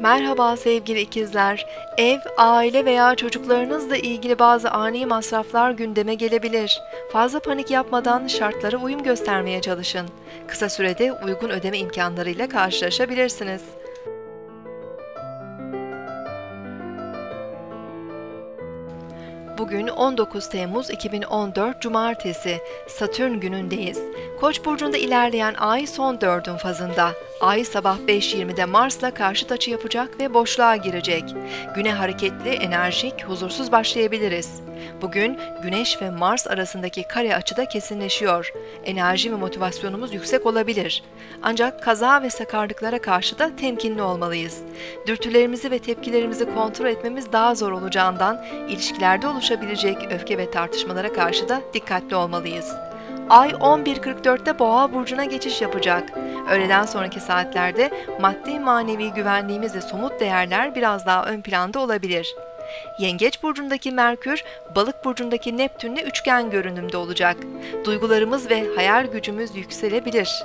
Merhaba sevgili ikizler. Ev, aile veya çocuklarınızla ilgili bazı ani masraflar gündeme gelebilir. Fazla panik yapmadan şartlara uyum göstermeye çalışın. Kısa sürede uygun ödeme imkanlarıyla karşılaşabilirsiniz. Bugün 19 Temmuz 2014 Cumartesi, Satürn günündeyiz. Koç burcunda ilerleyen ay son dördün fazında. Ay sabah 5.20'de Mars'la karşıt açı yapacak ve boşluğa girecek. Güne hareketli, enerjik, huzursuz başlayabiliriz. Bugün Güneş ve Mars arasındaki kare açıda kesinleşiyor. Enerji ve motivasyonumuz yüksek olabilir. Ancak kaza ve sakarlıklara karşı da temkinli olmalıyız. Dürtülerimizi ve tepkilerimizi kontrol etmemiz daha zor olacağından ilişkilerde oluşabilecek öfke ve tartışmalara karşı da dikkatli olmalıyız. Ay 11.44'te Boğa burcuna geçiş yapacak. Öğleden sonraki saatlerde maddi manevi güvenliğimiz ve somut değerler biraz daha ön planda olabilir. Yengeç burcundaki Merkür, Balık burcundaki Neptünle üçgen görünümde olacak. Duygularımız ve hayal gücümüz yükselebilir.